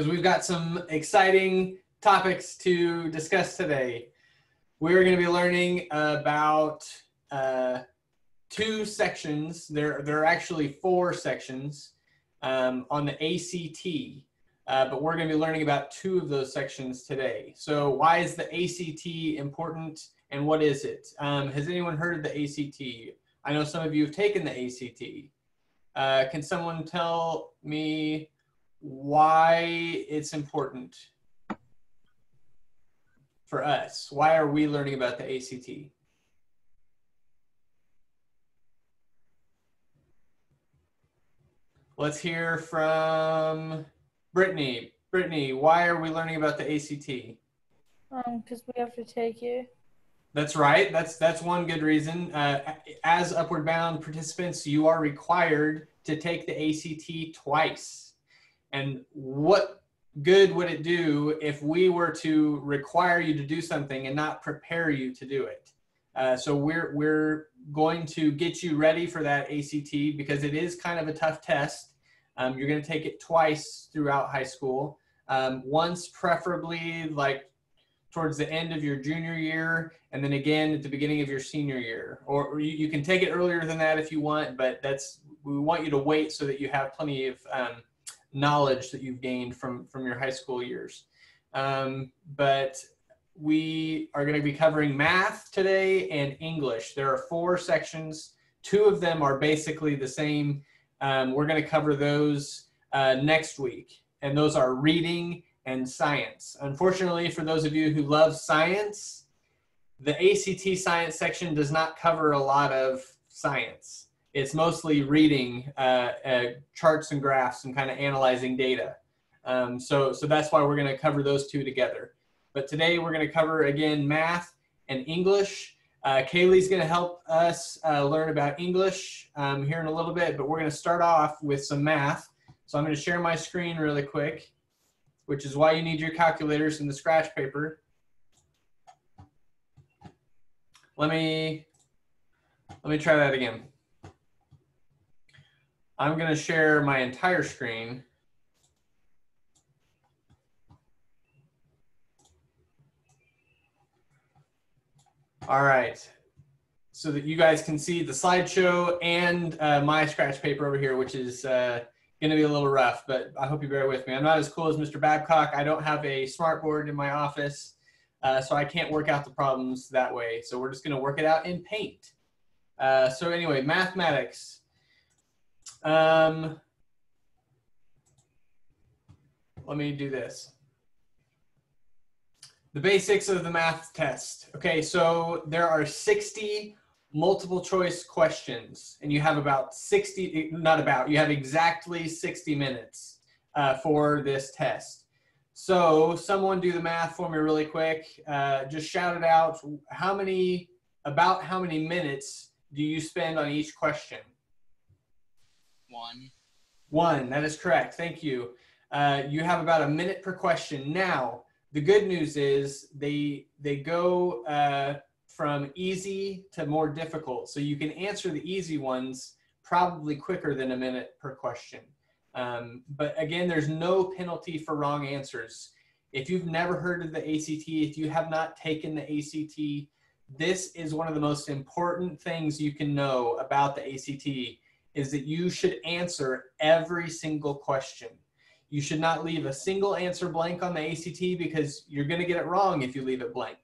because we've got some exciting topics to discuss today. We're going to be learning about uh, two sections. There, there are actually four sections um, on the ACT, uh, but we're going to be learning about two of those sections today. So, why is the ACT important and what is it? Um, has anyone heard of the ACT? I know some of you have taken the ACT. Uh, can someone tell me why it's important for us? Why are we learning about the ACT? Let's hear from Brittany. Brittany, why are we learning about the ACT? Um, because we have to take it. That's right. That's that's one good reason. Uh, as Upward Bound participants, you are required to take the ACT twice. And what good would it do if we were to require you to do something and not prepare you to do it? Uh, so we're we're going to get you ready for that ACT because it is kind of a tough test. Um, you're going to take it twice throughout high school. Um, once, preferably like towards the end of your junior year, and then again at the beginning of your senior year. Or, or you, you, can take it earlier than that if you want, but that's we want you to wait so that you have plenty of um, knowledge that you've gained from from your high school years. Um, but we are going to be covering math today and English. There are four sections. Two of them are basically the same. Um, we're going to cover those uh, next week, and those are reading and science. Unfortunately, for those of you who love science, the ACT science section does not cover a lot of science it's mostly reading uh, uh, charts and graphs and kind of analyzing data. Um, so, so that's why we're going to cover those two together. But today we're going to cover again math and English. Uh, Kaylee's going to help us uh, learn about English um, here in a little bit, but we're going to start off with some math. So I'm going to share my screen really quick, which is why you need your calculators and the scratch paper. Let me, let me try that again. I'm going to share my entire screen. All right, so that you guys can see the slideshow and uh, my scratch paper over here, which is uh, going to be a little rough, but I hope you bear with me. I'm not as cool as Mr. Babcock. I don't have a smartboard in my office, uh, so I can't work out the problems that way. So we're just going to work it out in Paint. Uh, so anyway, mathematics. Um, let me do this. The basics of the math test. Okay, so there are 60 multiple choice questions, and you have about 60, not about, you have exactly 60 minutes uh, for this test. So someone do the math for me really quick. Uh, just shout it out. How many, about how many minutes do you spend on each question? One. One, that is correct. Thank you. Uh, you have about a minute per question. Now, the good news is they they go uh, from easy to more difficult, so you can answer the easy ones probably quicker than a minute per question. Um, but again, there's no penalty for wrong answers. If you've never heard of the ACT, if you have not taken the ACT, this is one of the most important things you can know about the ACT is that you should answer every single question. You should not leave a single answer blank on the ACT because you're going to get it wrong if you leave it blank.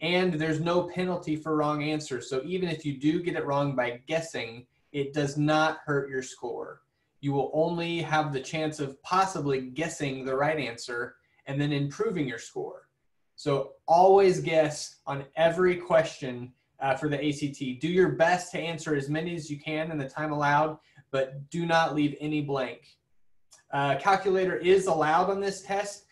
And there's no penalty for wrong answers. So even if you do get it wrong by guessing, it does not hurt your score. You will only have the chance of possibly guessing the right answer and then improving your score. So always guess on every question uh, for the ACT. Do your best to answer as many as you can in the time allowed, but do not leave any blank. Uh, calculator is allowed on this test.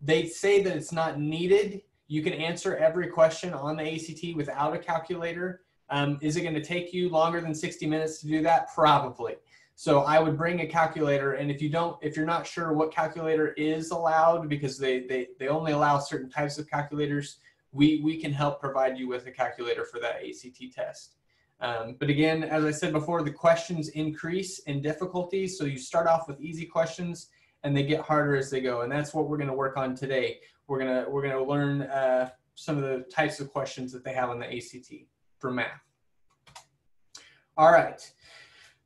They say that it's not needed. You can answer every question on the ACT without a calculator. Um, is it going to take you longer than 60 minutes to do that? Probably. So I would bring a calculator, and if you don't, if you're not sure what calculator is allowed, because they they they only allow certain types of calculators, we, we can help provide you with a calculator for that ACT test. Um, but again, as I said before, the questions increase in difficulty. So you start off with easy questions, and they get harder as they go. And that's what we're going to work on today. We're gonna we're gonna learn uh, some of the types of questions that they have on the ACT for math. All right,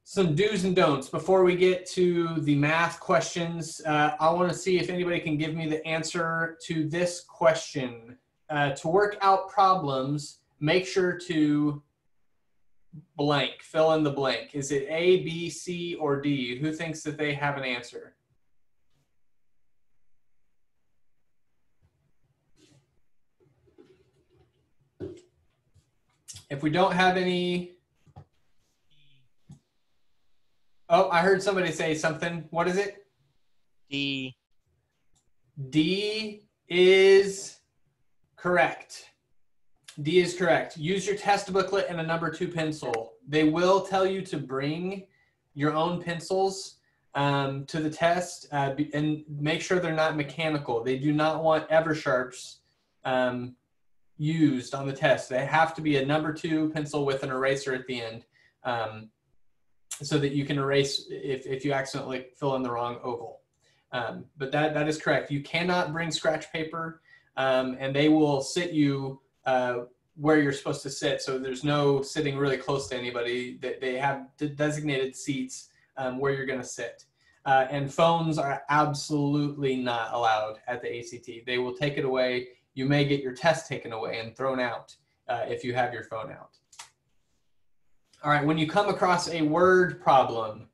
some do's and don'ts. Before we get to the math questions, uh, I want to see if anybody can give me the answer to this question. Uh, to work out problems, make sure to blank, fill in the blank. Is it A, B, C, or D? Who thinks that they have an answer? If we don't have any, oh, I heard somebody say something. What is it? D. D is correct. D is correct. Use your test booklet and a number two pencil. They will tell you to bring your own pencils um, to the test uh, and make sure they're not mechanical. They do not want Eversharps um, used on the test. They have to be a number two pencil with an eraser at the end um, so that you can erase if, if you accidentally fill in the wrong oval. Um, but that, that is correct. You cannot bring scratch paper um, and they will sit you uh, where you're supposed to sit. So there's no sitting really close to anybody. They, they have designated seats um, where you're going to sit. Uh, and phones are absolutely not allowed at the ACT. They will take it away. You may get your test taken away and thrown out uh, if you have your phone out. All right, when you come across a word problem,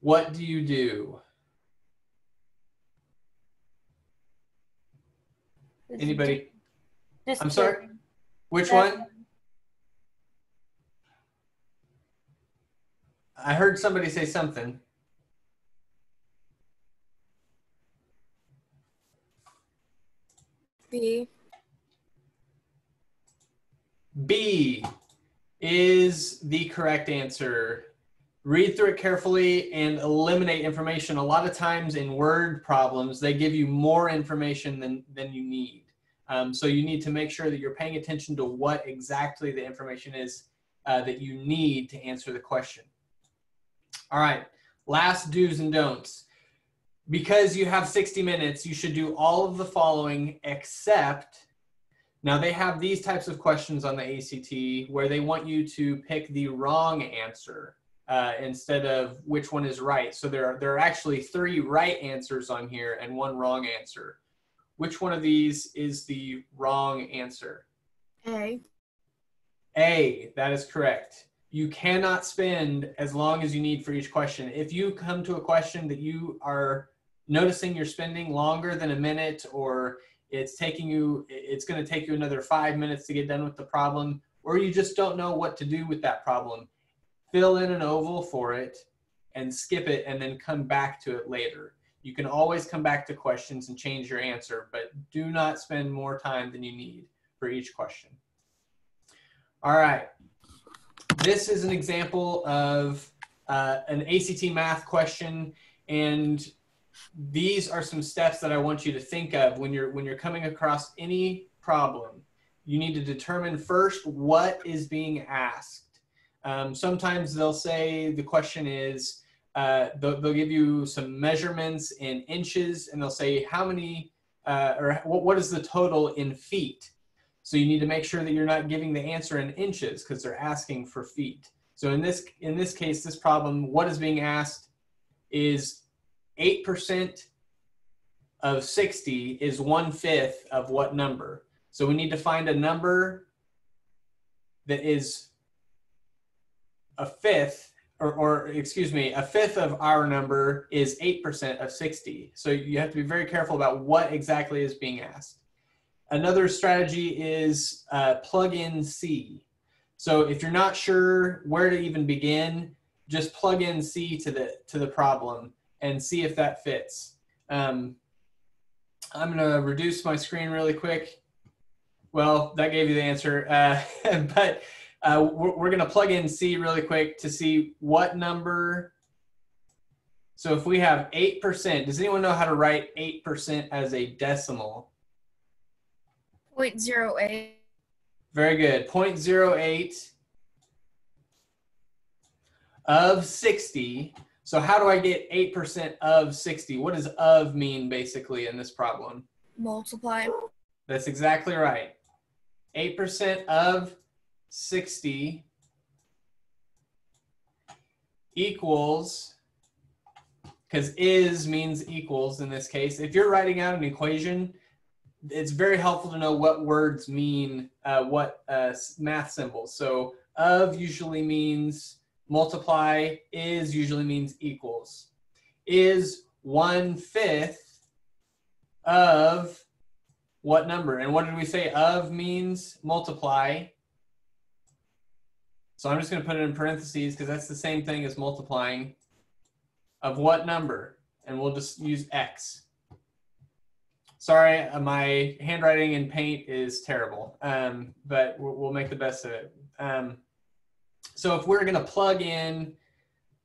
what do you do? Anybody? I'm sorry. Which one? I heard somebody say something. B. B is the correct answer. Read through it carefully and eliminate information. A lot of times in word problems, they give you more information than, than you need. Um, so you need to make sure that you're paying attention to what exactly the information is uh, that you need to answer the question. All right, last do's and don'ts. Because you have 60 minutes, you should do all of the following except, now they have these types of questions on the ACT where they want you to pick the wrong answer uh, instead of which one is right. So there are, there are actually three right answers on here and one wrong answer. Which one of these is the wrong answer? A. A, that is correct. You cannot spend as long as you need for each question. If you come to a question that you are noticing you're spending longer than a minute or it's taking you it's going to take you another 5 minutes to get done with the problem or you just don't know what to do with that problem, fill in an oval for it and skip it and then come back to it later. You can always come back to questions and change your answer, but do not spend more time than you need for each question. All right. This is an example of uh, an ACT math question, and these are some steps that I want you to think of when you're when you're coming across any problem. You need to determine first what is being asked. Um, sometimes they'll say the question is, uh, they'll, they'll, give you some measurements in inches and they'll say how many uh, or what, what is the total in feet. So you need to make sure that you're not giving the answer in inches because they're asking for feet. So in this in this case, this problem, what is being asked is 8% of 60 is one fifth of what number? So we need to find a number that is a fifth or, or excuse me, a fifth of our number is 8% of 60. So you have to be very careful about what exactly is being asked. Another strategy is uh, plug in C. So if you're not sure where to even begin, just plug in C to the, to the problem and see if that fits. Um, I'm gonna reduce my screen really quick. Well, that gave you the answer, uh, but uh, we're, we're going to plug in C really quick to see what number. So if we have 8%, does anyone know how to write 8% as a decimal? 0.08. Very good. 0.08 of 60. So how do I get 8% of 60? What does of mean basically in this problem? Multiply. That's exactly right. 8% of 60 equals, because is means equals in this case. If you're writing out an equation, it's very helpful to know what words mean uh, what uh, math symbols. So of usually means multiply, is usually means equals. Is one fifth of what number? And what did we say of means multiply? So I'm just going to put it in parentheses because that's the same thing as multiplying. Of what number? And we'll just use x. Sorry, uh, my handwriting in paint is terrible, um, but we'll, make the best of it. Um, so if we're going to plug in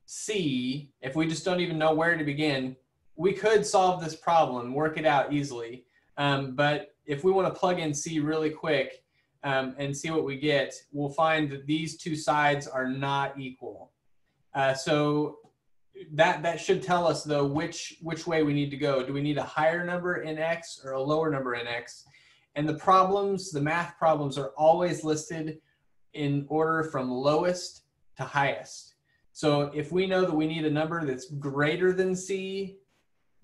C, if we just don't even know where to begin, we could solve this problem, work it out easily. Um, but if we want to plug in C really quick um, and see what we get, we'll find that these two sides are not equal. Uh, so that that should tell us though which which way we need to go. Do we need a higher number in X or a lower number in X? And the problems, the math problems are always listed in order from lowest to highest. So if we know that we need a number that's greater than C,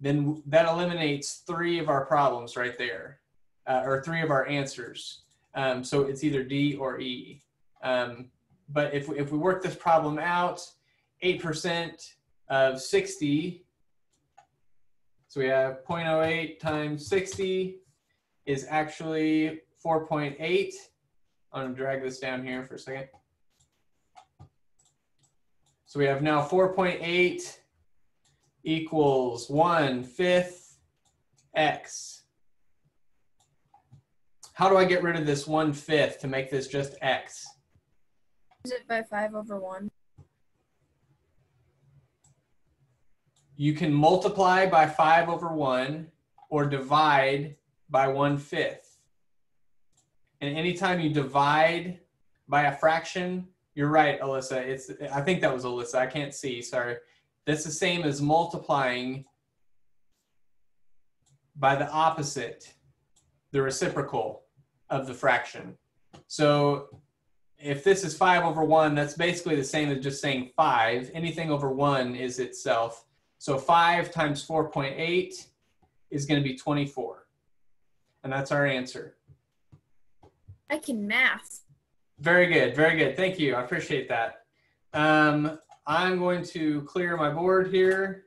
then that eliminates three of our problems right there, uh, or three of our answers. Um, so it's either D or E. Um, but if, if we work this problem out, 8% of 60, so we have 0.08 times 60 is actually 4.8. I'm gonna drag this down here for a second. So we have now 4.8 equals 1 fifth x. How do I get rid of this one fifth to make this just x? Is it by 5 over 1? You can multiply by 5 over 1 or divide by 1 fifth. And anytime you divide by a fraction, you're right, Alyssa. It's I think that was Alyssa. I can't see. Sorry. That's the same as multiplying by the opposite, the reciprocal of the fraction. So if this is 5 over 1, that's basically the same as just saying 5. Anything over 1 is itself. So 5 times 4.8 is going to be 24. And that's our answer. I can math. Very good, very good. Thank you. I appreciate that. Um, I'm going to clear my board here.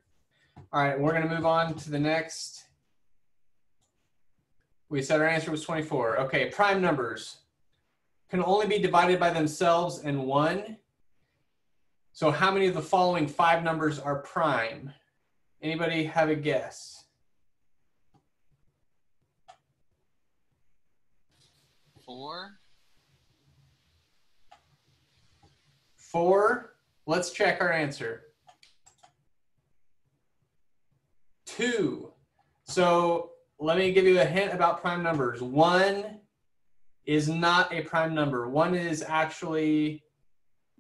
All right, we're going to move on to the next. We said our answer was 24. Okay, prime numbers can only be divided by themselves and one. So how many of the following five numbers are prime? Anybody have a guess? Four. Four. Let's check our answer. Two. So let me give you a hint about prime numbers. One is not a prime number. One is actually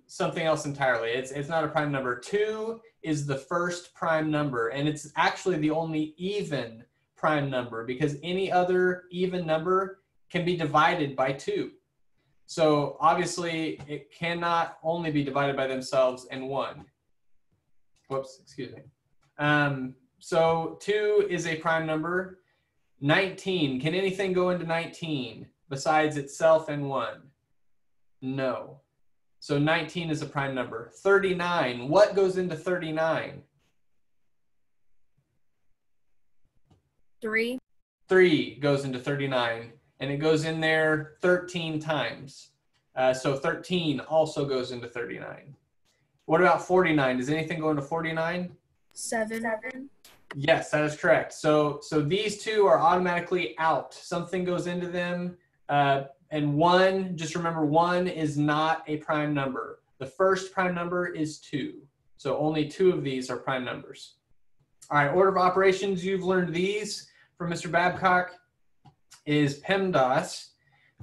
something else entirely. It's, it's not a prime number. Two is the first prime number, and it's actually the only even prime number because any other even number can be divided by two. So obviously it cannot only be divided by themselves and one. Whoops, excuse me. Um, so two is a prime number. 19, can anything go into 19 besides itself and one? No. So 19 is a prime number. 39, what goes into 39? Three. Three goes into 39 and it goes in there 13 times. Uh, so 13 also goes into 39. What about 49? Does anything go into 49? Seven. Seven. Yes, that is correct. So so these two are automatically out. Something goes into them, uh, and one. Just remember, one is not a prime number. The first prime number is two. So only two of these are prime numbers. All right, order of operations. You've learned these from Mr. Babcock is PEMDAS,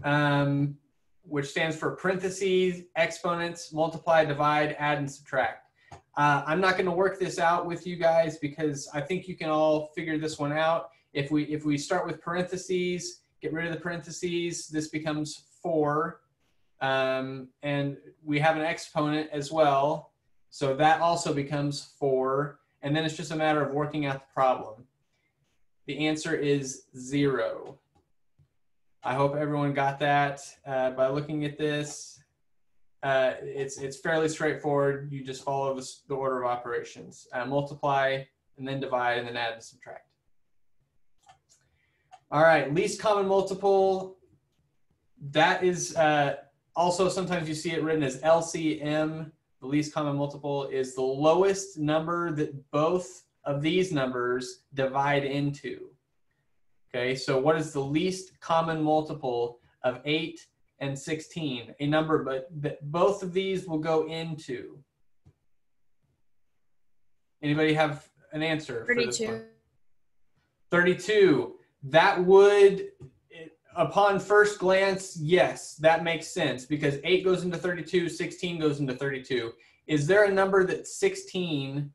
um, which stands for parentheses, exponents, multiply, divide, add, and subtract. Uh, I'm not going to work this out with you guys because I think you can all figure this one out. If we if we start with parentheses, get rid of the parentheses, this becomes four, um, and we have an exponent as well, so that also becomes four, and then it's just a matter of working out the problem. The answer is zero. I hope everyone got that uh, by looking at this. Uh, it's it's fairly straightforward. You just follow the, the order of operations: uh, multiply, and then divide, and then add and subtract. All right, least common multiple. That is uh, also sometimes you see it written as LCM. The least common multiple is the lowest number that both of these numbers divide into. Okay, so what is the least common multiple of 8 and 16? A number, but that both of these will go into. Anybody have an answer? 32. 32. That would, upon first glance, yes, that makes sense because 8 goes into 32, 16 goes into 32. Is there a number that 16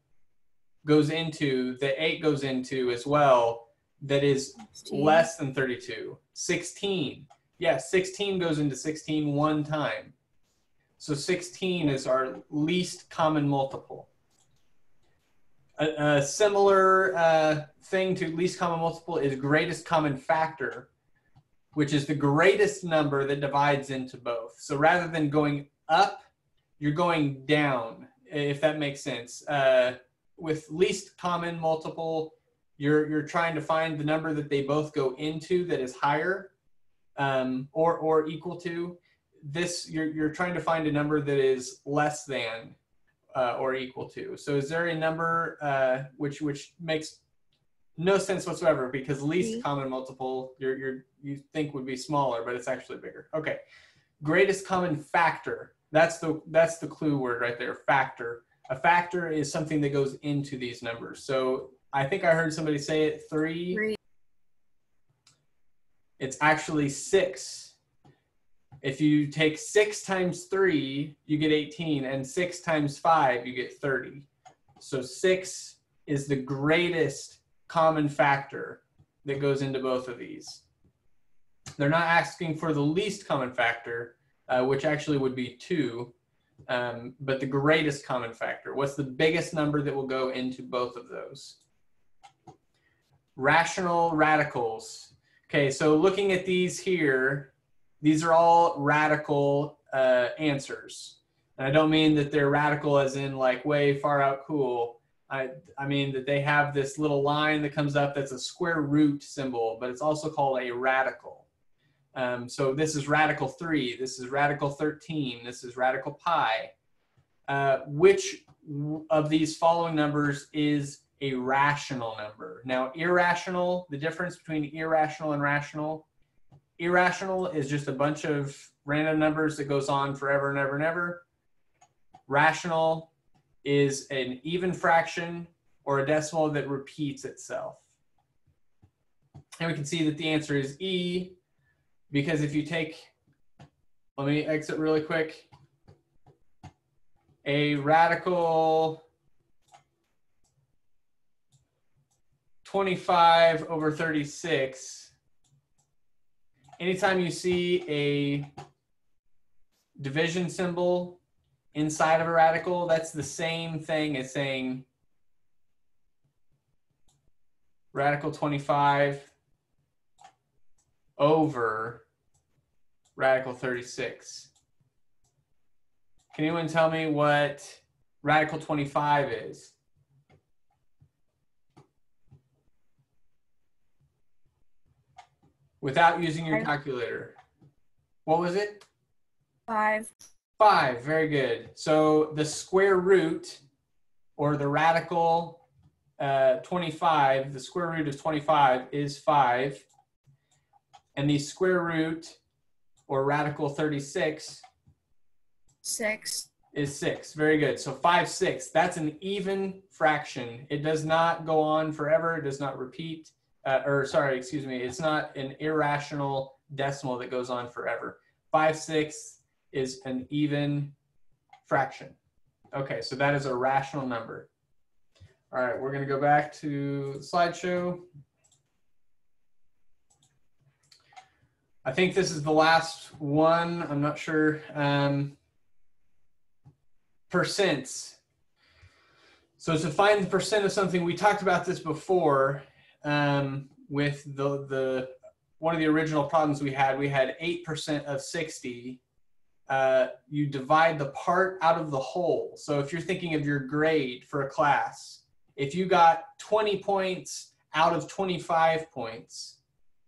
goes into, that 8 goes into as well, that is less than 32? 16. Yes, 16 goes into 16 one time. So 16 is our least common multiple. A, a similar uh, thing to least common multiple is greatest common factor, which is the greatest number that divides into both. So rather than going up, you're going down, if that makes sense. Uh, with least common multiple, you're you're trying to find the number that they both go into that is higher, um, or or equal to. This you're you're trying to find a number that is less than uh, or equal to. So is there a number uh, which which makes no sense whatsoever because least Three. common multiple you're, you're you think would be smaller, but it's actually bigger. Okay, greatest common factor. That's the that's the clue word right there. Factor. A factor is something that goes into these numbers. So I think I heard somebody say it three. Three. It's actually six. If you take six times three, you get 18, and six times five, you get 30. So six is the greatest common factor that goes into both of these. They're not asking for the least common factor, uh, which actually would be two, um, but the greatest common factor. What's the biggest number that will go into both of those? Rational radicals. Okay, so looking at these here, these are all radical uh, answers. And I don't mean that they're radical as in like way far out cool. I, I mean that they have this little line that comes up that's a square root symbol, but it's also called a radical. Um, so this is radical 3, this is radical 13, this is radical pi. Uh, which of these following numbers is a rational number? Now, irrational, the difference between irrational and rational, irrational is just a bunch of random numbers that goes on forever and ever and ever. Rational is an even fraction or a decimal that repeats itself. And we can see that the answer is E because if you take, let me exit really quick, a radical 25 over 36, anytime you see a division symbol inside of a radical, that's the same thing as saying radical 25 over radical 36. Can anyone tell me what radical 25 is? Without using your Five. calculator. What was it? Five. Five, very good. So the square root or the radical uh, 25, the square root of 25 is five. And the square root or radical 36 Six. is six. Very good. So five, six, that's an even fraction. It does not go on forever. It does not repeat. Uh, or sorry, excuse me. It's not an irrational decimal that goes on forever. Five, six is an even fraction. Okay, so that is a rational number. All right, we're going to go back to the slideshow. I think this is the last one. I'm not sure. Um, percents. So to find the percent of something, we talked about this before um, with the the one of the original problems we had. We had eight percent of sixty. Uh, you divide the part out of the whole. So if you're thinking of your grade for a class, if you got 20 points out of 25 points,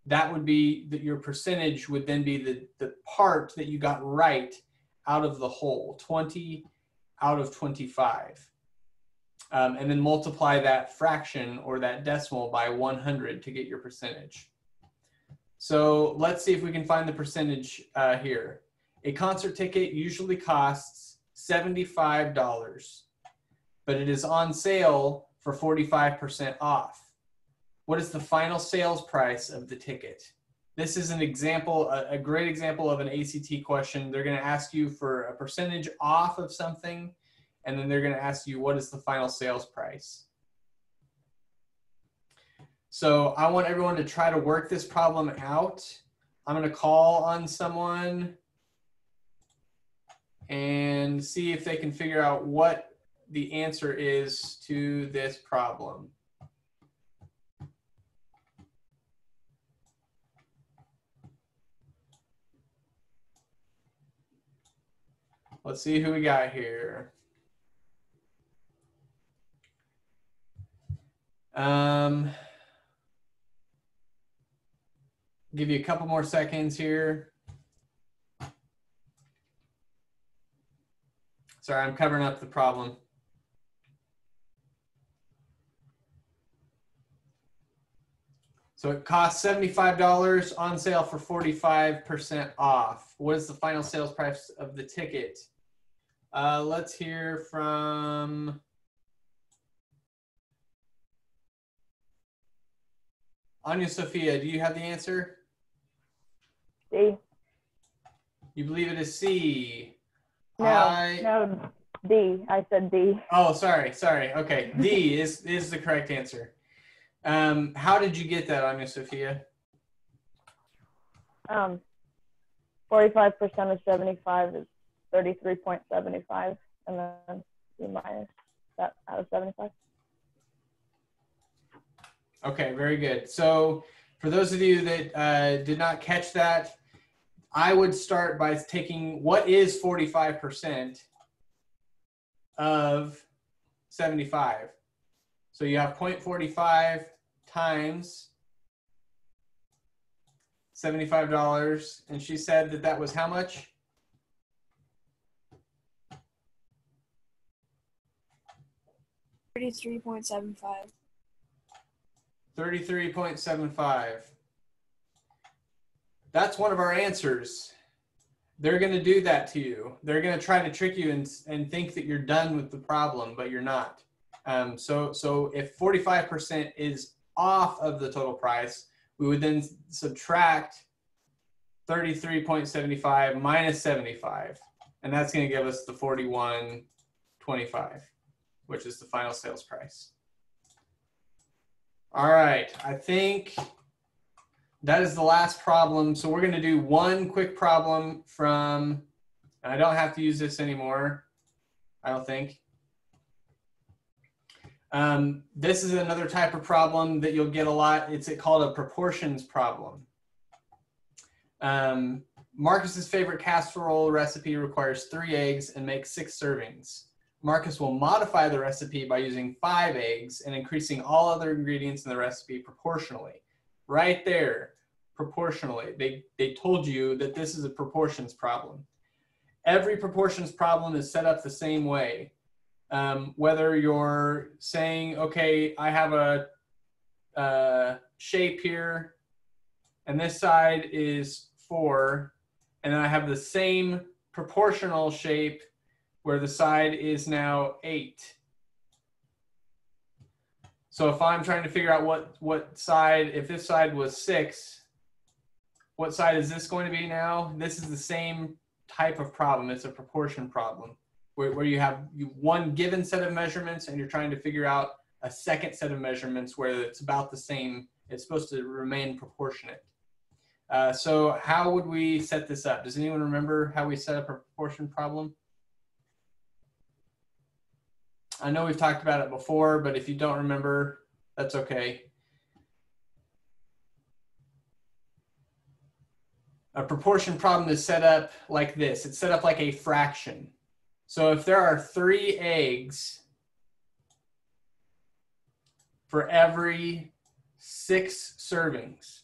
that would be that your percentage would then be the, the part that you got right out of the whole 20 out of 25 um, and then multiply that fraction or that decimal by 100 to get your percentage so let's see if we can find the percentage uh, here a concert ticket usually costs $75 but it is on sale for 45% off what is the final sales price of the ticket? This is an example, a, a great example of an ACT question. They're going to ask you for a percentage off of something, and then they're going to ask you what is the final sales price. So I want everyone to try to work this problem out. I'm going to call on someone and see if they can figure out what the answer is to this problem. Let's see who we got here. Um, give you a couple more seconds here. Sorry, I'm covering up the problem. So it costs $75 on sale for 45% off. What is the final sales price of the ticket? Uh, let's hear from Anya Sophia. Do you have the answer? D. You believe it is C? No, I- no, D. I said D. Oh, sorry, sorry. Okay, D is is the correct answer. Um, how did you get that, Anya Sophia? Um, 45% of 75 is 33.75, and then D minus that out of 75. Okay, very good. So for those of you that uh, did not catch that, I would start by taking what is 45% of 75. So you have 0.45 times $75. And she said that that was how much? Thirty-three point seven five. 33.75. That's one of our answers. They're going to do that to you. They're going to try to trick you and, and think that you're done with the problem, but you're not. Um, so, so if 45% is off of the total price, we would then subtract 33.75 minus 75. And that's going to give us the 41.25, which is the final sales price. All right, I think that is the last problem. So we're going to do one quick problem from, I don't have to use this anymore, I don't think. Um, this is another type of problem that you'll get a lot. It's called a proportions problem. Um, Marcus's favorite casserole recipe requires three eggs and makes six servings. Marcus will modify the recipe by using five eggs and increasing all other ingredients in the recipe proportionally. Right there, proportionally. They, they told you that this is a proportions problem. Every proportions problem is set up the same way. Um, whether you're saying, okay, I have a, a shape here, and this side is four, and then I have the same proportional shape where the side is now eight. So if I'm trying to figure out what, what side, if this side was six, what side is this going to be now? This is the same type of problem. It's a proportion problem. where, where you have one given set of measurements and you're trying to figure out a second set of measurements where it's about the same. It's supposed to remain proportionate. Uh, so how would we set this up? Does anyone remember how we set up a proportion problem? I know we've talked about it before, but if you don't remember, that's okay. A proportion problem is set up like this. It's set up like a fraction. So if there are three eggs for every six servings,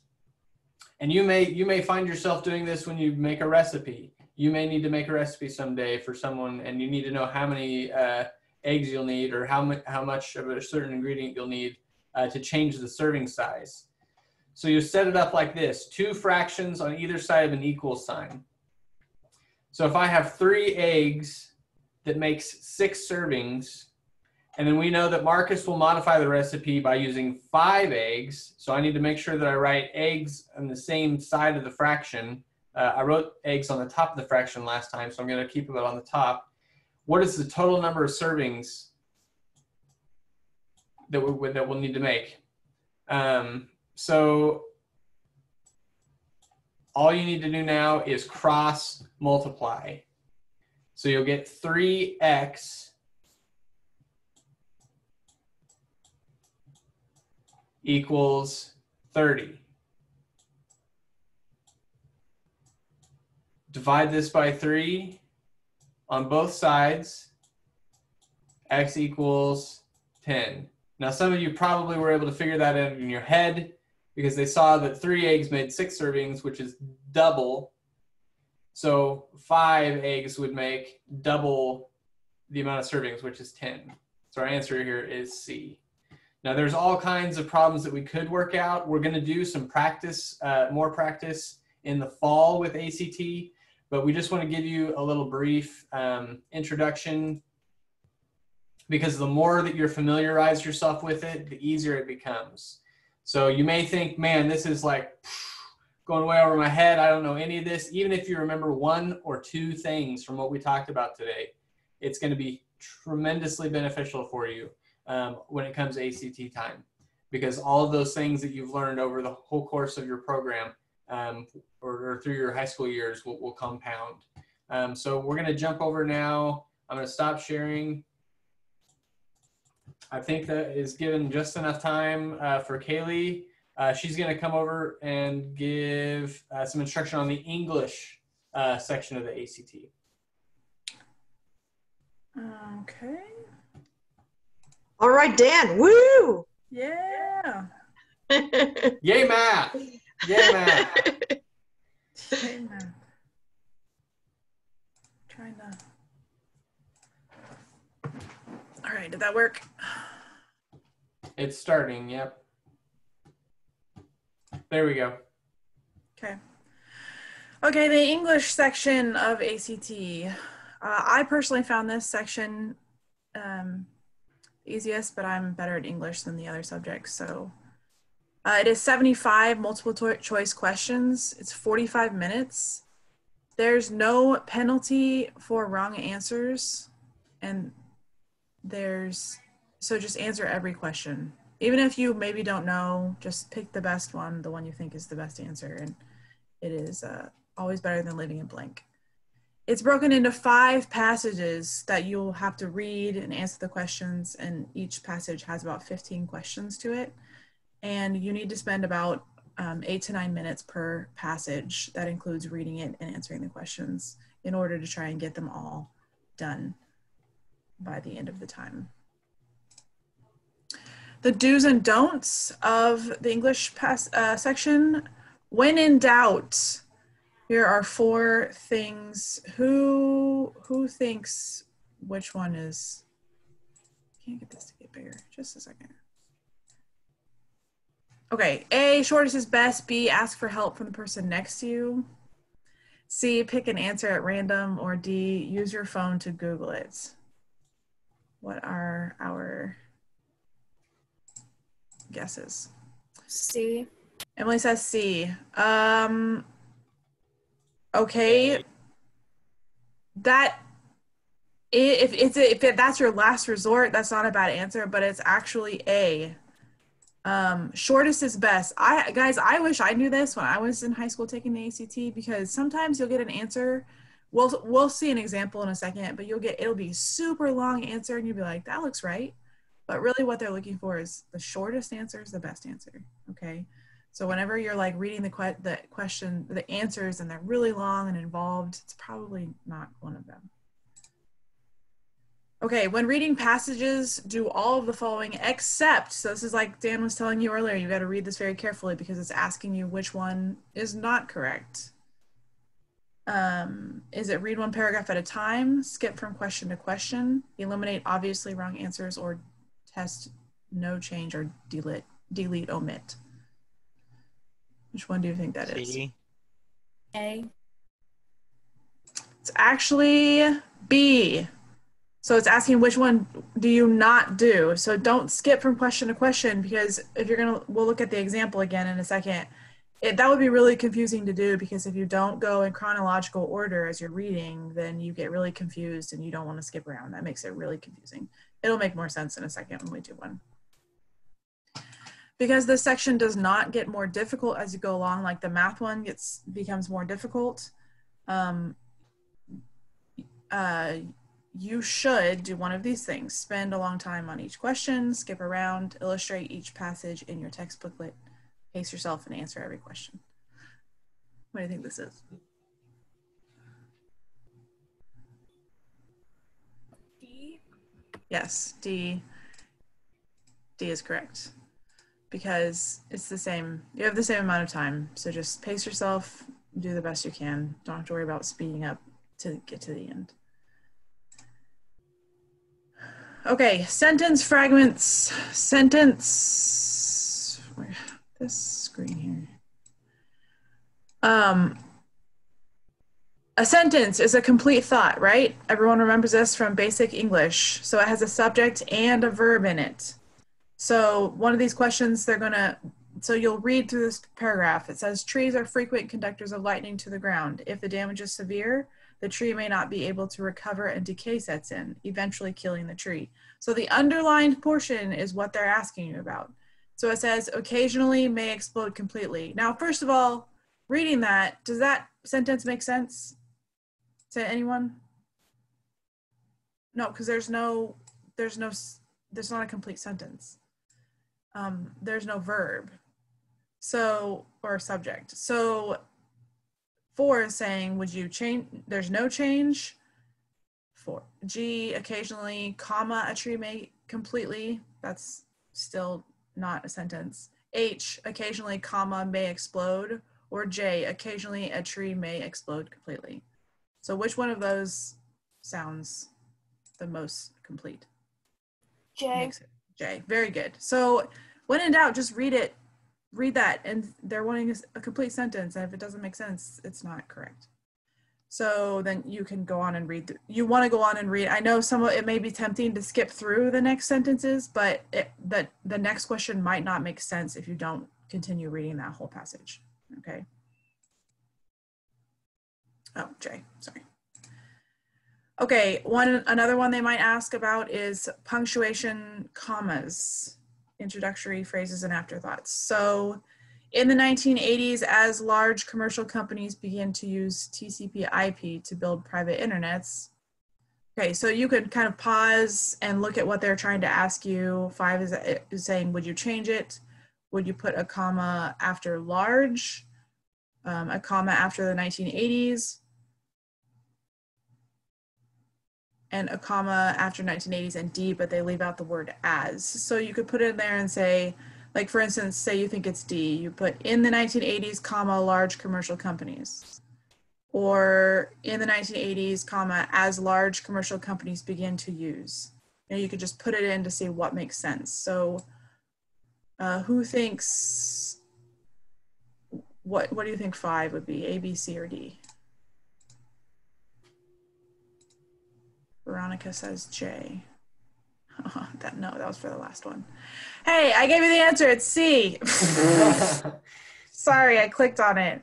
and you may you may find yourself doing this when you make a recipe. You may need to make a recipe someday for someone, and you need to know how many uh, eggs you'll need or how much how much of a certain ingredient you'll need uh, to change the serving size. So you set it up like this: two fractions on either side of an equal sign. So if I have three eggs that makes six servings, and then we know that Marcus will modify the recipe by using five eggs. So I need to make sure that I write eggs on the same side of the fraction. Uh, I wrote eggs on the top of the fraction last time, so I'm going to keep it on the top. What is the total number of servings that we that we'll need to make? Um, so all you need to do now is cross multiply. So you'll get 3x equals 30. Divide this by 3 on both sides. x equals 10. Now, some of you probably were able to figure that out in your head because they saw that three eggs made six servings, which is double. So five eggs would make double the amount of servings, which is 10. So our answer here is C. Now there's all kinds of problems that we could work out. We're gonna do some practice, uh, more practice in the fall with ACT, but we just wanna give you a little brief um, introduction because the more that you're familiarize yourself with it, the easier it becomes. So you may think, man, this is like going way over my head. I don't know any of this. Even if you remember one or two things from what we talked about today, it's going to be tremendously beneficial for you um, when it comes to ACT time because all of those things that you've learned over the whole course of your program um, or, or, through your high school years will, will compound. Um, so we're going to jump over now. I'm going to stop sharing. I think that is given just enough time uh, for Kaylee. Uh, she's going to come over and give uh, some instruction on the English uh, section of the ACT. Okay. All right, Dan. Woo! Yeah. Yay, math! Yay, math! Yay, math. Trying to. All right, did that work? It's starting, yep. There we go. Okay. Okay, the English section of ACT. Uh, I personally found this section um, easiest, but I'm better at English than the other subjects. So uh, it is 75 multiple choice questions. It's 45 minutes. There's no penalty for wrong answers. And there's so just answer every question even if you maybe don't know just pick the best one the one you think is the best answer and it is uh, always better than living in blank it's broken into five passages that you'll have to read and answer the questions and each passage has about 15 questions to it and you need to spend about um, eight to nine minutes per passage that includes reading it and answering the questions in order to try and get them all done by the end of the time. The do's and don'ts of the English pass, uh, section. When in doubt, here are four things. Who who thinks which one is? Can't get this to get bigger. Just a second. Okay, A, shortest is best. B, ask for help from the person next to you. C, pick an answer at random. Or D, use your phone to Google it. What are our guesses? C. Emily says C. Um, okay. That if it's if that's your last resort, that's not a bad answer, but it's actually A. Um, shortest is best. I guys, I wish I knew this when I was in high school taking the ACT because sometimes you'll get an answer. We'll we'll see an example in a second, but you'll get it'll be super long answer and you'll be like, that looks right. But really what they're looking for is the shortest answer is the best answer. Okay. So whenever you're like reading the que- the question, the answers and they're really long and involved, it's probably not one of them. Okay, when reading passages, do all of the following except, so this is like Dan was telling you earlier, you got to read this very carefully because it's asking you which one is not correct. Um, is it read one paragraph at a time, skip from question to question, eliminate obviously wrong answers, or test no change or delete, delete omit? Which one do you think that is? C. A. It's actually B. So it's asking which one do you not do. So don't skip from question to question because if you're gonna, we'll look at the example again in a second. It, that would be really confusing to do because if you don't go in chronological order as you're reading, then you get really confused and you don't want to skip around. That makes it really confusing. It'll make more sense in a second when we do one. Because this section does not get more difficult as you go along, like the math one gets becomes more difficult. Um, uh, you should do one of these things. Spend a long time on each question, skip around, illustrate each passage in your text booklet, pace yourself, and answer every question. What do you think this is? D. Yes, D. D is correct because it's the same. You have the same amount of time, so just pace yourself, do the best you can. Don't have to worry about speeding up to get to the end. Okay, sentence fragments. Sentence. This screen here. Um, a sentence is a complete thought, right? Everyone remembers this from basic English. So it has a subject and a verb in it. So one of these questions, they're gonna. So you'll read through this paragraph. It says trees are frequent conductors of lightning to the ground. If the damage is severe, the tree may not be able to recover and decay sets in, eventually killing the tree. So the underlined portion is what they're asking you about. So it says occasionally may explode completely. Now, first of all, reading that, does that sentence make sense to anyone? No, because there's no, there's no, there's not a complete sentence. Um, there's no verb. So, or subject. So Four is saying, would you change? There's no change. Four. G, occasionally, comma, a tree may completely. That's still not a sentence. H, occasionally, comma, may explode. Or J, occasionally, a tree may explode completely. So which one of those sounds the most complete? J. J. Very good. So when in doubt, just read it. Read that, and they're wanting a, complete sentence, and if it doesn't make sense, it's not correct. So then you can go on and read. th- You want to go on and read. I know some of it may be tempting to skip through the next sentences, but it, the the next question might not make sense if you don't continue reading that whole passage. Okay. Oh, jay Sorry. Okay, one another one they might ask about is punctuation commas, introductory phrases and afterthoughts. So in the 1980s, as large commercial companies began to use TCP IP to build private internets, okay, so you could kind of pause and look at what they're trying to ask you. Five is, is saying, would you change it? Would you put a comma after large? Um, a comma after the 1980s? And a comma after 1980s and D, but they leave out the word as. So you could put it in there and say, like for instance, say you think it's D, you put in the 1980s, comma, large commercial companies. Or in the 1980s, comma, as large commercial companies begin to use. And you could just put it in to see what makes sense. So uh, who thinks, what, what do you think five would be, A, B, C, or D? Veronica says J. Oh, that no, that was for the last one. Hey, I gave you the answer. It's C. Sorry, I clicked on it.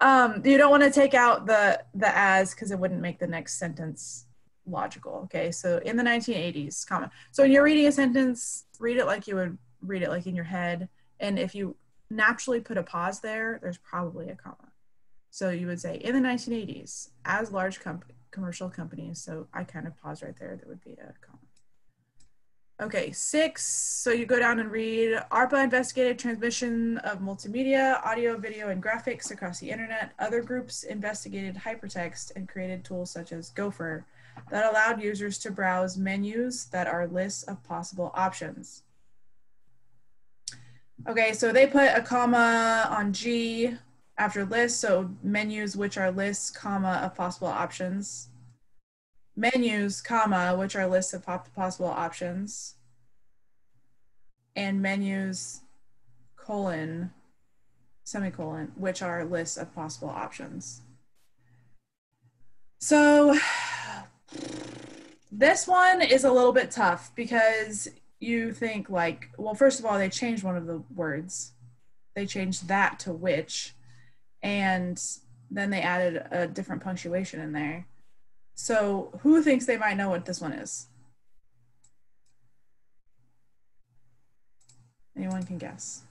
Um, you don't want to take out the the as because it wouldn't make the next sentence logical. Okay, so in the 1980s, comma. So when you're reading a sentence, read it like you would read it like in your head. And if you naturally put a pause there, there's probably a comma. So you would say in the 1980s, as large comp- commercial companies. So I kind of pause right there. There would be a comma. Okay, six. So you go down and read ARPA investigated transmission of multimedia, audio, video, and graphics across the internet. Other groups investigated hypertext and created tools such as Gopher that allowed users to browse menus that are lists of possible options. Okay, so they put a comma on G after lists, so menus which are lists, comma, of possible options menus, comma, which are lists of possible options, and menus, colon, semicolon, which are lists of possible options. So this one is a little bit tough because you think like, well, first of all, they changed one of the words. They changed that to which, and then they added a different punctuation in there. So who thinks they might know what this one is? Anyone can guess.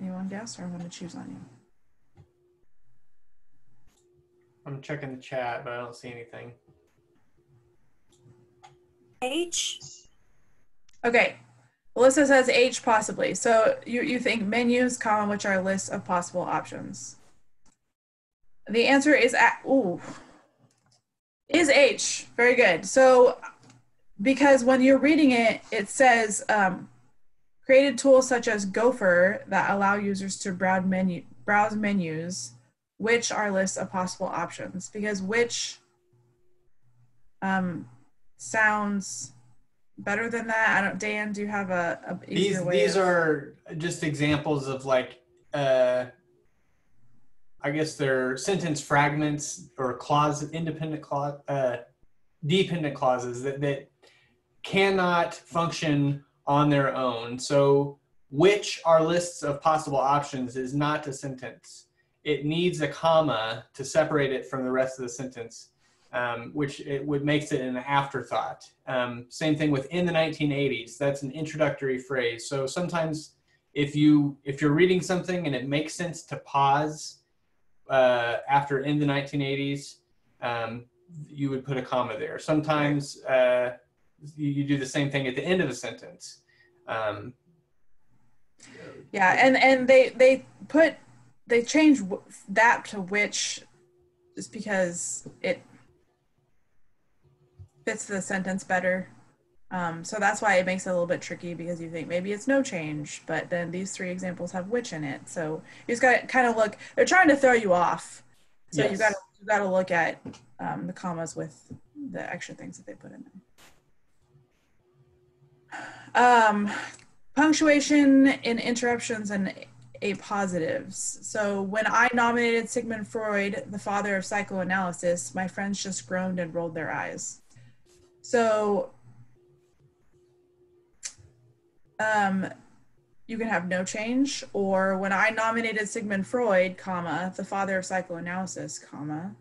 Anyone guess or I'm going to choose on you? I'm checking the chat, but I don't see anything. H. Okay. Melissa says H possibly. So you, you think menus, comma, which are lists of possible options. The answer is a- ooh, is H. Very good. So because when you're reading it, it says um, created tools such as Gopher that allow users to browse menu browse menus, which are lists of possible options. Because which um, sounds better than that. I don't. Dan, do you have a, a These way? these of- are just examples of like uh I guess they're sentence fragments or clause independent clause uh dependent clauses that, that cannot function on their own. So which are lists of possible options is not a sentence. It needs a comma to separate it from the rest of the sentence, um, which it would makes it an afterthought. Um, same thing with in the 1980s. That's an introductory phrase. So sometimes if you if you're reading something and it makes sense to pause uh, after in the 1980s, um, you would put a comma there. Sometimes uh, you, you do the same thing at the end of a sentence. Um, Yeah, and and they they put they change that to which just because it fits the sentence better. Um, so that's why it makes it a little bit tricky because you think maybe it's no change, but then these three examples have which in it. So you just got to kind of look. They're trying to throw you off. So you Yes. got to you got to look at um, the commas with the extra things that they put in there. Um, punctuation in interruptions and appositives. So when I nominated Sigmund Freud, the father of psychoanalysis, my friends just groaned and rolled their eyes. So um, you can have no change, or when I nominated Sigmund Freud, comma, the father of psychoanalysis, comma,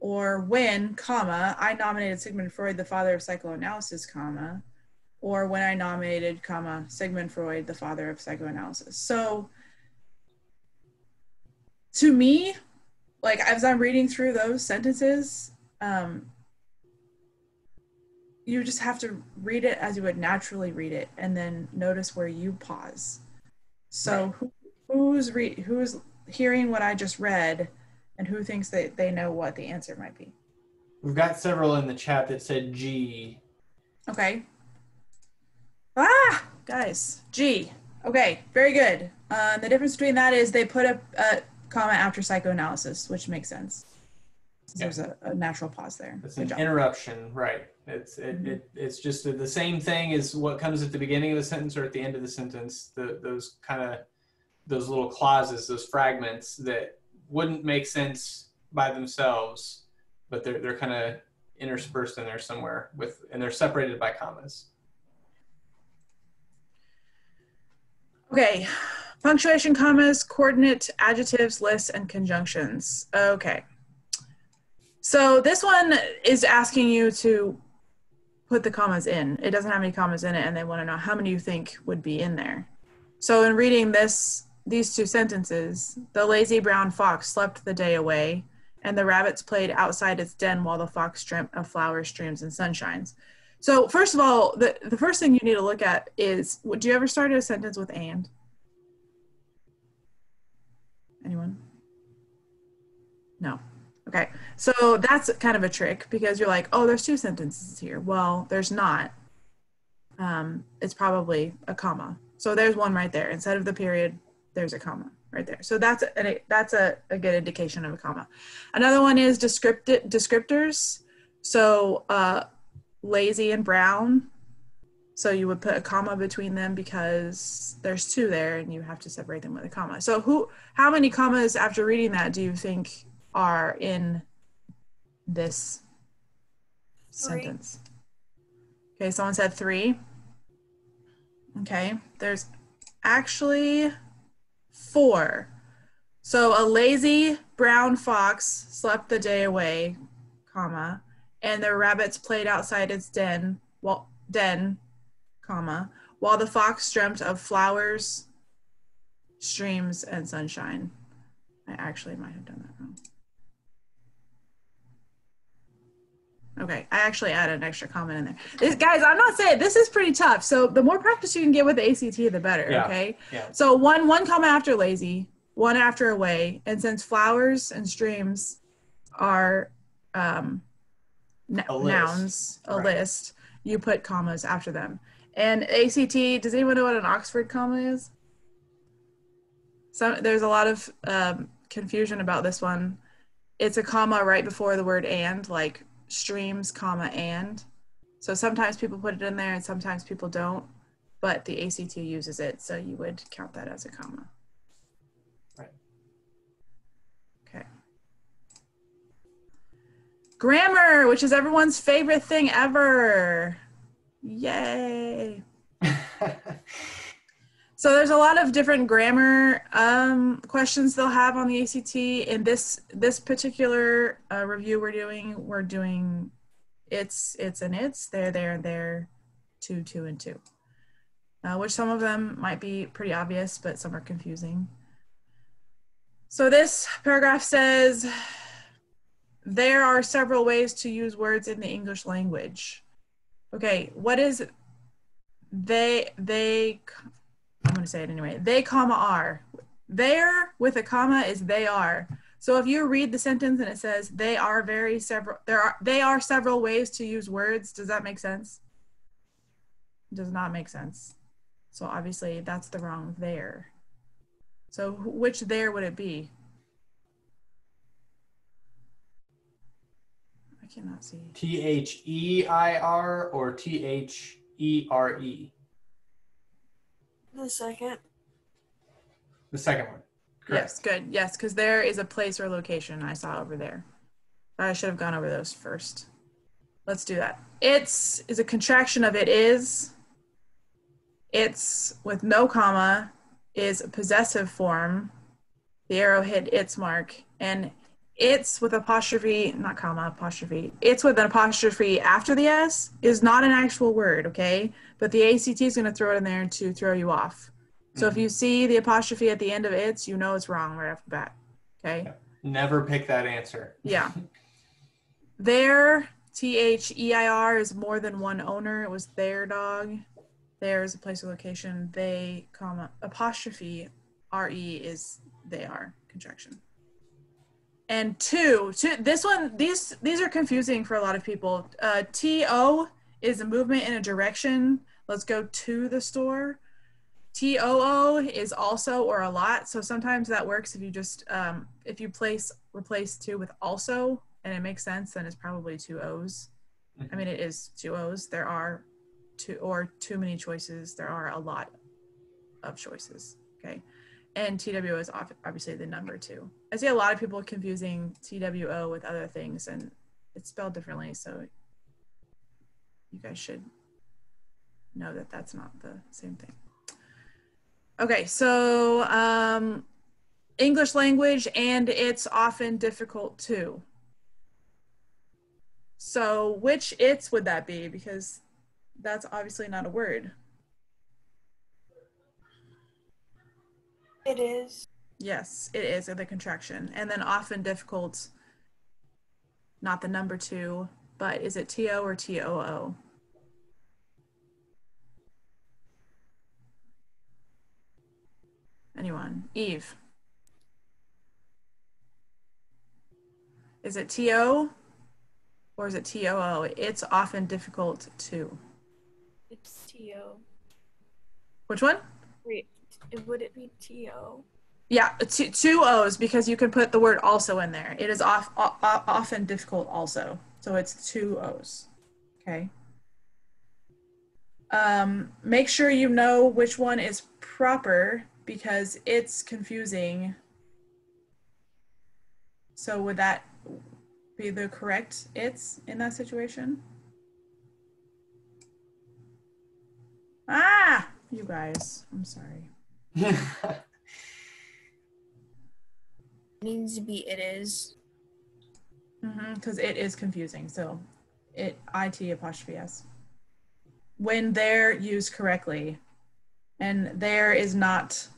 or when, comma, I nominated Sigmund Freud, the father of psychoanalysis, comma, or when I nominated, comma, Sigmund Freud, the father of psychoanalysis. So to me, like as I'm reading through those sentences, um, you just have to read it as you would naturally read it, and then notice where you pause. So who, who's re- who's hearing what I just read, and who thinks that they know what the answer might be? we've got several in the chat that said G. Okay. Ah, guys, G. Okay, very good. Uh, the difference between that is they put a, a comma after psychoanalysis, which makes sense. Yeah. There's a, a natural pause there. It's an interruption, right? It's it, it it's just the same thing as what comes at the beginning of the sentence or at the end of the sentence. The those kind of those little clauses, those fragments that wouldn't make sense by themselves, but they're they're kind of interspersed in there somewhere with, and they're separated by commas. Okay, punctuation, commas, coordinate, adjectives, lists, and conjunctions. Okay. So this one is asking you to put the commas in. It doesn't have any commas in it, and they want to know how many you think would be in there. So in reading this, these two sentences, the lazy brown fox slept the day away, and the rabbits played outside its den while the fox dreamt of flowers, streams, and sunshines. So first of all, the, the first thing you need to look at is, would you ever start a sentence with and? Anyone? No. Okay. So that's kind of a trick because you're like, oh, there's two sentences here. Well, there's not. Um, it's probably a comma. So there's one right there. Instead of the period, there's a comma right there. So that's a, that's a, a good indication of a comma. Another one is descripti- descriptors. So uh, lazy and brown. So you would put a comma between them because there's two there and you have to separate them with a comma. So who how many commas after reading that do you think are in this Three. sentence? Okay, someone said 3. Okay, there's actually 4. So a lazy brown fox slept the day away, comma, and the rabbits played outside its den, well, den, comma, while the fox dreamt of flowers, streams, and sunshine. I actually might have done that wrong. Okay, I actually added an extra comment in there. This, guys, I'm not saying this is pretty tough. So the more practice you can get with the ACT, the better. Yeah. Okay. Yeah. So one one comma after lazy, one after away, and since flowers and streams are um, n- A nouns, a Right. list, you put commas after them. And ACT, does anyone know what an Oxford comma is? So there's a lot of um, confusion about this one. It's a comma right before the word and, like streams, comma and. So sometimes people put it in there and sometimes people don't, but the ACT uses it, so you would count that as a comma. Right. Okay. Grammar, which is everyone's favorite thing ever. Yay. So there's a lot of different grammar um, questions they'll have on the ACT. In this this particular uh, review we're doing, we're doing it's it's and it's there there and there, two two and two, uh, which some of them might be pretty obvious, but some are confusing. So this paragraph says there are several ways to use words in the English language. Okay, what is they they I'm going to say it anyway. They, comma, are. There with a comma is they are. So if you read the sentence and it says they are very several, there are they are several ways to use words. Does that make sense? Does not make sense. So obviously that's the wrong there. So which there would it be? I cannot see. T H E I R or T H E R E? The second. The second one. Correct. Yes, good. Yes, because there is a place or location I saw over there. I should have gone over those first. Let's do that. It's is a contraction of it is. It's with no comma is a possessive form. The arrow hit its mark. And it's with apostrophe, not comma, apostrophe. It's with an apostrophe after the S is not an actual word, okay? But the ACT is going to throw it in there to throw you off. So if mm-hmm. you see the apostrophe at the end of it's, you know it's wrong right off the bat. Okay. Never pick that answer. Yeah. Their T H E I R is more than one owner. It was their dog. There is a place or location. They, comma apostrophe R E is they are contraction. And two, two, this one, these these are confusing for a lot of people. Uh, T O is a movement in a direction. Let's go to the store. T O O is also or a lot. So sometimes that works if you just um, if you place replace two with also and it makes sense, then it's probably two O's. I mean, it is two O's. There are two or too many choices. There are a lot of choices. Okay. And TWO is obviously the number two. I see a lot of people confusing TWO with other things and it's spelled differently. So you guys should know that that's not the same thing. Okay, so um, English language, and it's often difficult too. So which its would that be? Because that's obviously not a word. It is. Yes, it is the contraction. And then often difficult, not the number two, but is it TO or TOO? Anyone? Eve. Is it TO or is it TOO? It's often difficult to. It's T-O. Which one? Would it be T-O? Yeah, two, two O's because you can put the word also in there. It is off, o- o- often difficult also. So it's two O's. Okay. Um, make sure you know which one is proper because it's confusing. So would that be the correct it's in that situation? Ah, you guys. I'm sorry. Needs to be it is. because it is confusing. So, it it apostrophe s. When they're used correctly, and there is not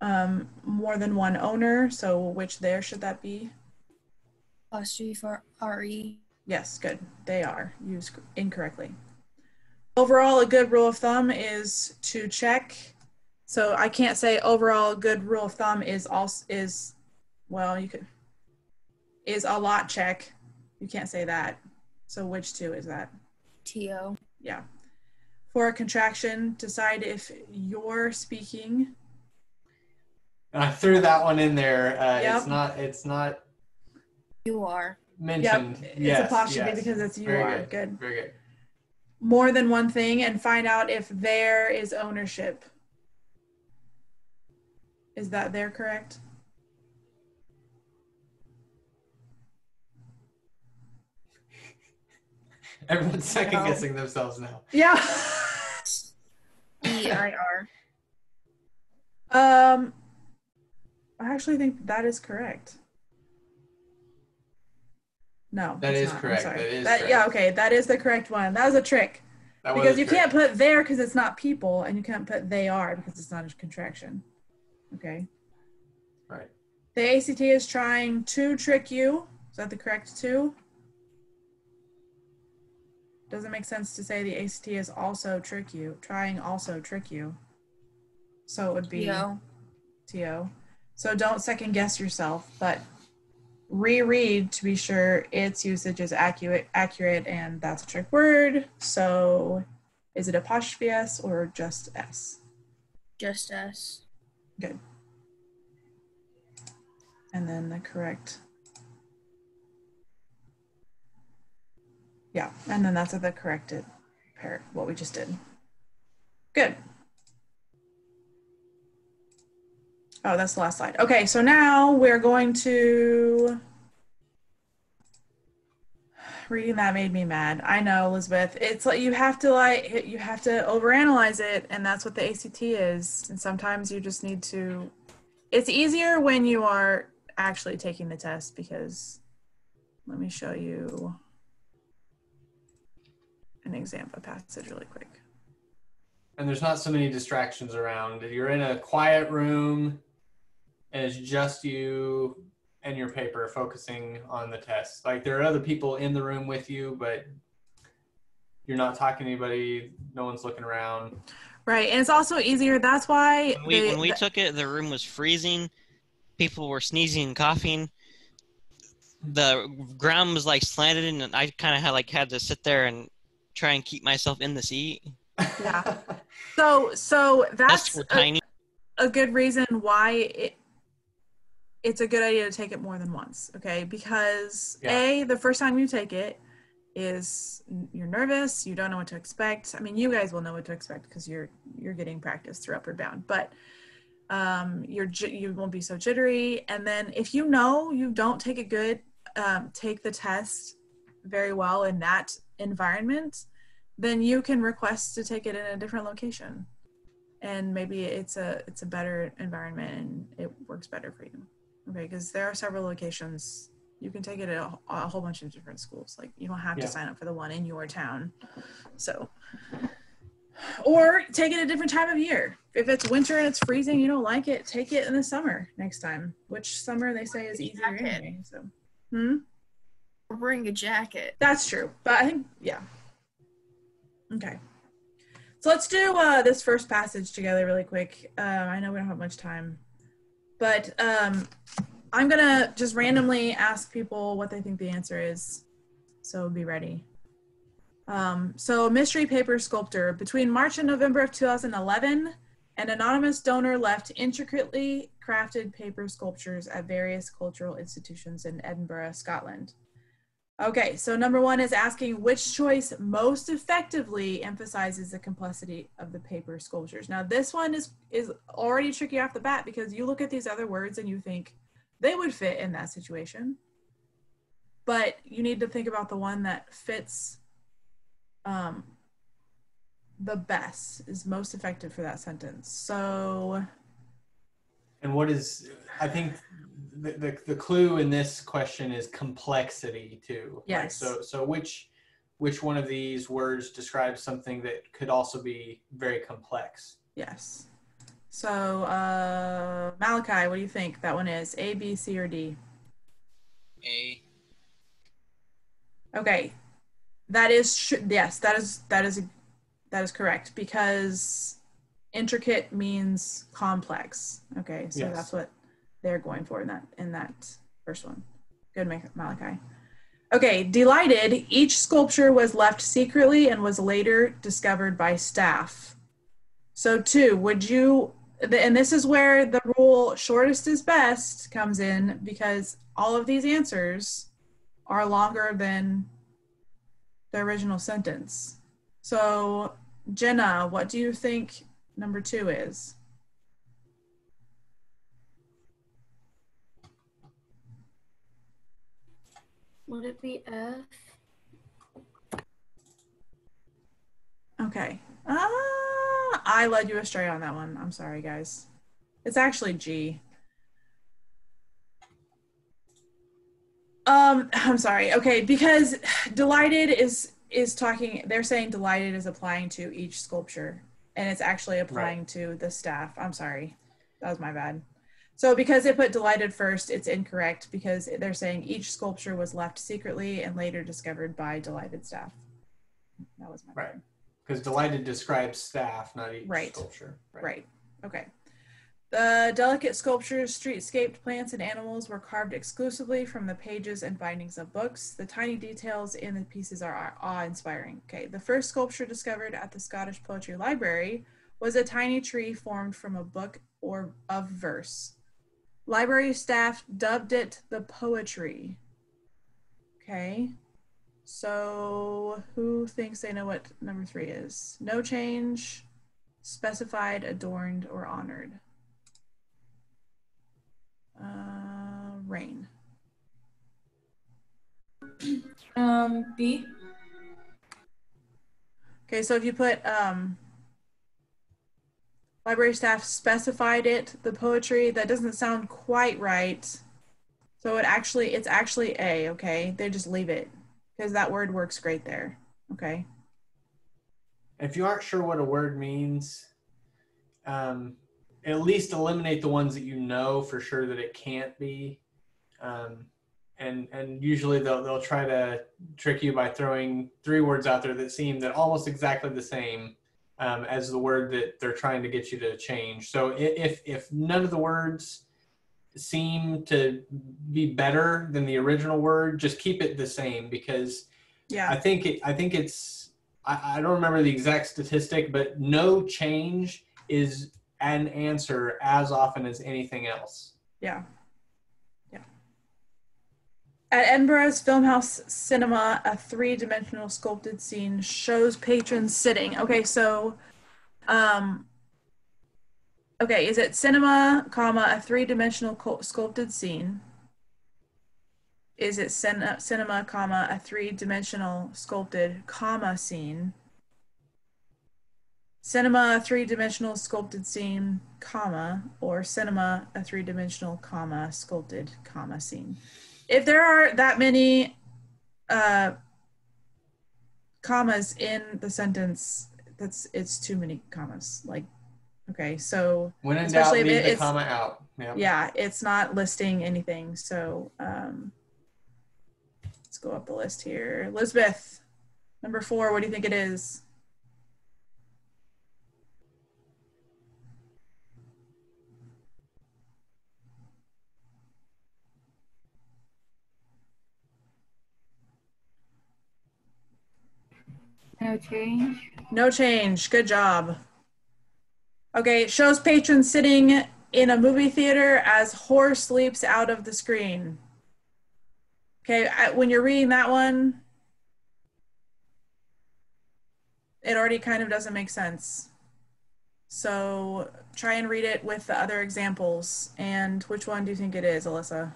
um, more than one owner. So, which there should that be? Apostrophe for R-E. Yes, good. They are used incorrectly. Overall, a good rule of thumb is to check. So I can't say overall good rule of thumb is also is well you could is a lot check. You can't say that. So which two is that? T-O. Yeah. For a contraction, decide if you're speaking. And I threw that one in there. Uh, Yep. It's not. It's not You are. mentioned. Yep. yes, it's apostrophe yes. because it's you Very are. good. good. Very good. more than one thing and find out if there is ownership. Is that there correct? Everyone's second No. guessing themselves now. Yeah. E-I-R. um I actually think that is correct. No. that is not. I'm correct. sorry. That is Yeah, correct. okay. That is the correct one. That was a trick. That was because you correct. can't put there because it's not people, and you can't put they are because it's not a contraction. Okay. Right. The ACT is trying to trick you. Is that the correct two? Doesn't make sense to say the ACT is also trick you, trying also trick you. So it would be T-O. TO. So don't second guess yourself, but reread to be sure its usage is accurate accurate and that's a trick word. So is it apostrophe S or just S? Just S. Good. And then the correct. Yeah, and then that's the corrected pair, what we just did. Good. Oh, that's the last slide. Okay, so now we're going to. Reading that made me mad. I know, Elizabeth. It's like you have to like you have to overanalyze it, and that's what the ACT is. And sometimes you just need to. It's easier when you are actually taking the test because. Let me show you an example passage really quick. and there's not so many distractions around. You're in a quiet room, and it's just you and your paper focusing on the test. Like there are other people in the room with you, but you're not talking to anybody. No one's looking around. Right, and it's also easier. That's why When we, they- when we th- took it, the room was freezing. People were sneezing and coughing. The ground was like slanted, and I kind of had like had to sit there and try and keep myself in the seat. Yeah. so so Desks that's a, tiny. a good reason why it it's a good idea to take it more than once okay? Because Yeah. a the first time you take it is you're nervous you don't know what to expect. I mean you guys will know what to expect because you're you're getting practice through upward bound but um you're you won't be so jittery. And then if you know you don't take a good um, take the test very well in that environment then you can request to take it in a different location. And maybe it's a it's a better environment and it works better for you okay because there are several locations You can take it at a, a whole bunch of different schools. Like you don't have Yeah. to sign up for the one in your town. So, or take it a different time of year. If it's winter and it's freezing, you don't like it, take it in the summer next time. Which summer they say is easier Jacket. anyway. So, hmm. Or bring a jacket. That's true. But I think, yeah. Okay. So let's do uh, this first passage together really quick. Um, I know we don't have much time. But um, I'm going to just randomly ask people what they think the answer is. So be ready. Um, so, mystery paper sculptor. Between March and November of 2011, an anonymous donor left intricately crafted paper sculptures at various cultural institutions in Edinburgh, Scotland. Okay, so number one is asking which choice most effectively emphasizes the complexity of the paper sculptures. Now, this one is is already tricky off the bat because you look at these other words and you think they would fit in that situation, but you need to think about the one that fits um, the best, is most effective for that sentence. So, And what is, I think the, the, the clue in this question is complexity too. Like, Yes. so, so which, which one of these words describes something that could also be very complex? yes. So, uh, Malachi, what do you think that one is? A, B, C, or D? A. Okay, that is sh- yes, that is that is that is correct because intricate means complex. Okay, so Yes. that's what they're going for in that in that first one. Good, Malachi. Okay, delighted. Each sculpture was left secretly and was later discovered by staff. So, two, would you? And this is where the rule "shortest is best" comes in because all of these answers are longer than the original sentence. So, Jenna, what do you think number two is? Would it be F? Okay. Ah, I led you astray on that one. I'm sorry, guys. It's actually G. Um, I'm sorry. Okay, because delighted is is talking. They're saying delighted is applying to each sculpture, and it's actually applying to the staff. I'm sorry, that was my bad. So because they put delighted first, it's incorrect because they're saying each sculpture was left secretly and later discovered by delighted staff. That was my Right. bad. Because delighted describes staff, not each Right. sculpture. Right. Okay. The delicate sculptures, streetscaped plants, and animals were carved exclusively from the pages and bindings of books. The tiny details in the pieces are awe inspiring. Okay. The first sculpture discovered at the Scottish Poetry Library was a tiny tree formed from a book or of verse. Library staff dubbed it the poetree. Okay. So, who thinks they know what number three is? No change, specified, adorned, or honored. Uh, rain. Um, B. Okay, so if you put um, library staff specified it, the poetree, that doesn't sound quite right. So it actually, it's actually A, okay? They just leave it because that word works great there, okay? If you aren't sure what a word means, um, at least eliminate the ones that you know for sure that it can't be. Um, and and usually they'll they'll try to trick you by throwing three words out there that seem that almost exactly the same um, as the word that they're trying to get you to change. So if if none of the words seem to be better than the original word, just keep it the same because Yeah. I think it, I think it's I, I don't remember the exact statistic, but no change is an answer as often as anything else. Yeah. Yeah. At Edinburgh's Filmhouse Cinema, a three dimensional sculpted scene shows patrons sitting. Okay, so, um, okay, is it cinema, comma, a three dimensional sculpted scene? Is it cin- cinema, comma, a three dimensional sculpted, comma, scene? Cinema, a three-dimensional sculpted scene, comma, or cinema, a three-dimensional, comma, sculpted, comma, scene. If there are that many uh, commas in the sentence, that's it's too many commas. Like, okay, so When in doubt, Especially if leave it- the it's- comma out. Yeah. yeah, it's not listing anything. So um, let's go up the list here. Elizabeth, number four. What do you think it is? No change. No change. Good job. Okay, shows patrons sitting in a movie theater as horse leaps out of the screen. Okay, when you're reading that one, it already kind of doesn't make sense. So try and read it with the other examples. And which one do you think it is, Alyssa?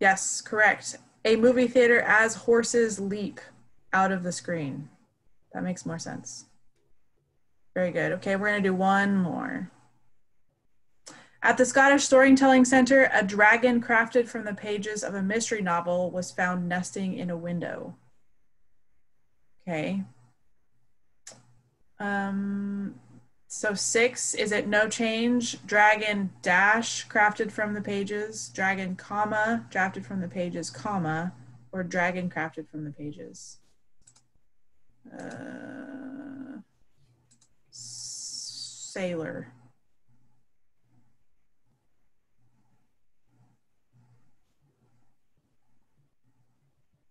Yes, correct. A movie theater as horses leap out of the screen. That makes more sense. Very good. Okay, we're going to do one more. At the Scottish Storytelling Center, a dragon crafted from the pages of a mystery novel was found nesting in a window. Okay. Um, so six, is it no change? Dragon dash crafted from the pages, dragon comma drafted from the pages, comma, or dragon crafted from the pages? Uh, sailor.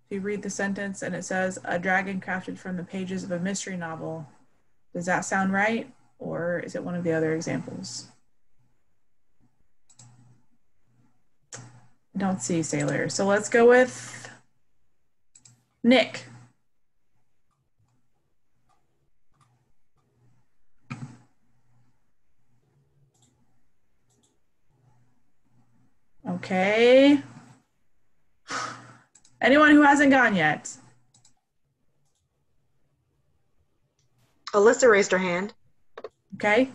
You read the sentence and it says, a dragon crafted from the pages of a mystery novel, does that sound right? Or is it one of the other examples? I don't see sailor. So let's go with Nick. Okay. Anyone who hasn't gone yet? Alyssa raised her hand. Okay.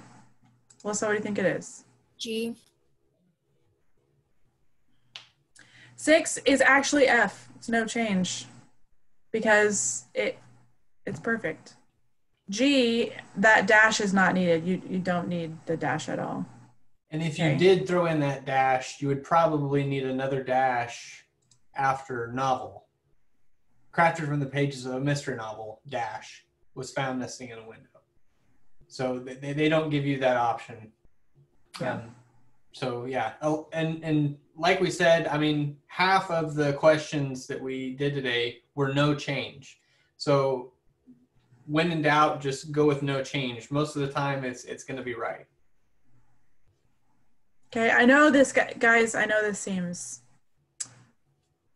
Melissa, what do you think it is? G. Six is actually F. It's no change because it it's perfect. G, that dash is not needed. You you don't need the dash at all. And if you did throw in that dash, you would probably need another dash after novel. Crafted from the pages of a mystery novel, dash was found nesting in a window. So they, they don't give you that option. Yeah. Um, so yeah. Oh, and and like we said, I mean, half of the questions that we did today were no change. So when in doubt, just go with no change. Most of the time, it's it's going to be right. Okay, I know this guy, guys. I know this seems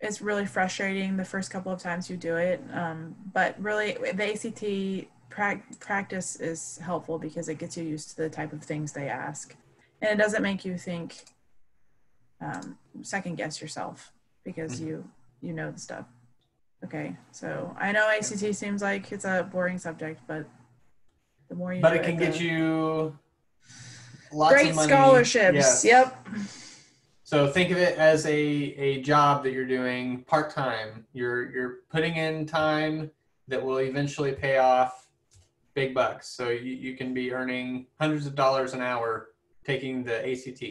it's really frustrating the first couple of times you do it, um, but really the ACT prac- practice is helpful because it gets you used to the type of things they ask, and it doesn't make you think um, second guess yourself because you you know the stuff. Okay, so I know ACT seems like it's a boring subject, but the more you but it can get you lots great of money. scholarships. Yes. Yep. So think of it as a, a job that you're doing part time. You're you're putting in time that will eventually pay off big bucks. So you, you can be earning hundreds of dollars an hour taking the ACT.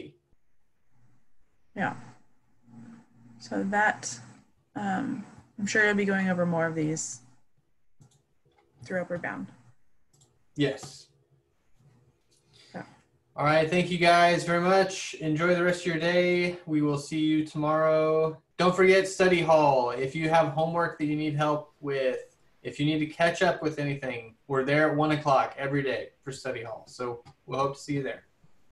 Yeah. So that, um, I'm sure you'll be going over more of these through Upward Bound. Yes. Yeah. All right. Thank you guys very much. Enjoy the rest of your day. We will see you tomorrow. Don't forget study hall. If you have homework that you need help with, if you need to catch up with anything, we're there at one o'clock every day for study hall. So we'll hope to see you there.